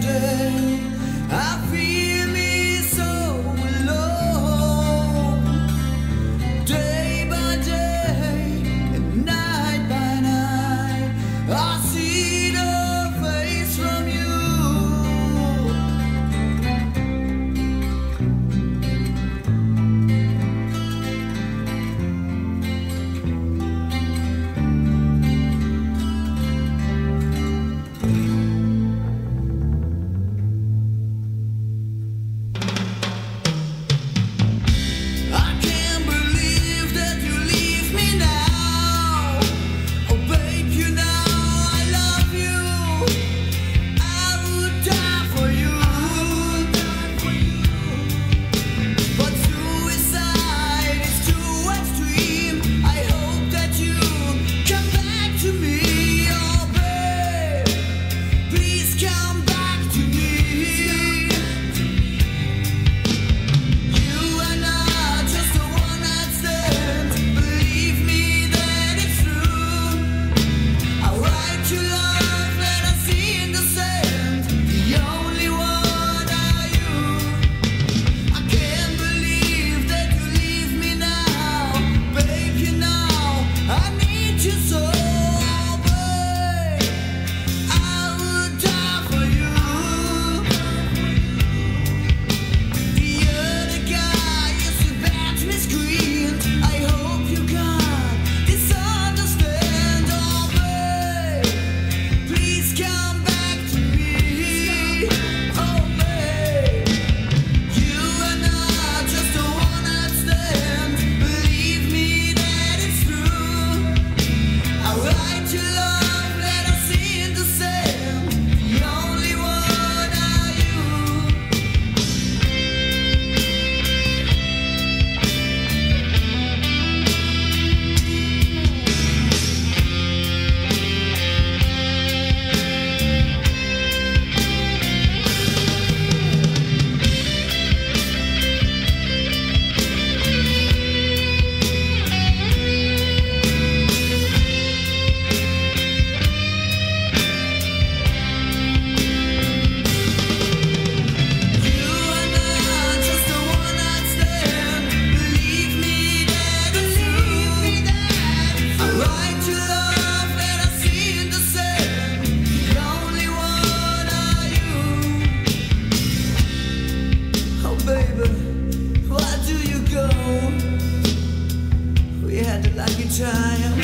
today. like a child